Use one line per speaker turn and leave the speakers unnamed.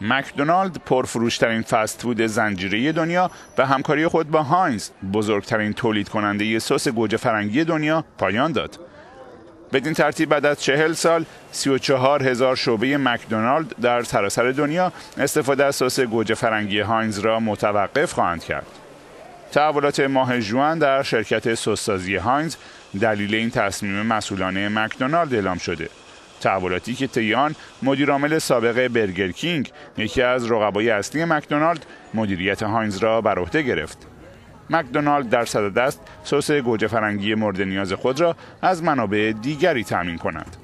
مکدونالد پرفروشترین فست فود زنجیره دنیا به همکاری خود با هاینز بزرگترین تولید کننده سس گوجه فرنگی دنیا پایان داد. بدین ترتیب بعد از چهل سال 34 هزار شعبه مکدونالد در سراسر دنیا استفاده از سس گوجه فرنگی هاینز را متوقف خواهند کرد. تحولات ماه ژوئن در شرکت سسسازی هاینز دلیل این تصمیم مسئولان مکدونالد اعلام شده. تحولاتی که طی آن مدیرعامل سابق برگر کینگ یکی از رقبای اصلی مکدونالد مدیریت هاینز را بر عهده گرفت. مکدونالد در صدد است سس گوجه فرنگی مورد نیاز خود را از منابع دیگری تامین کند.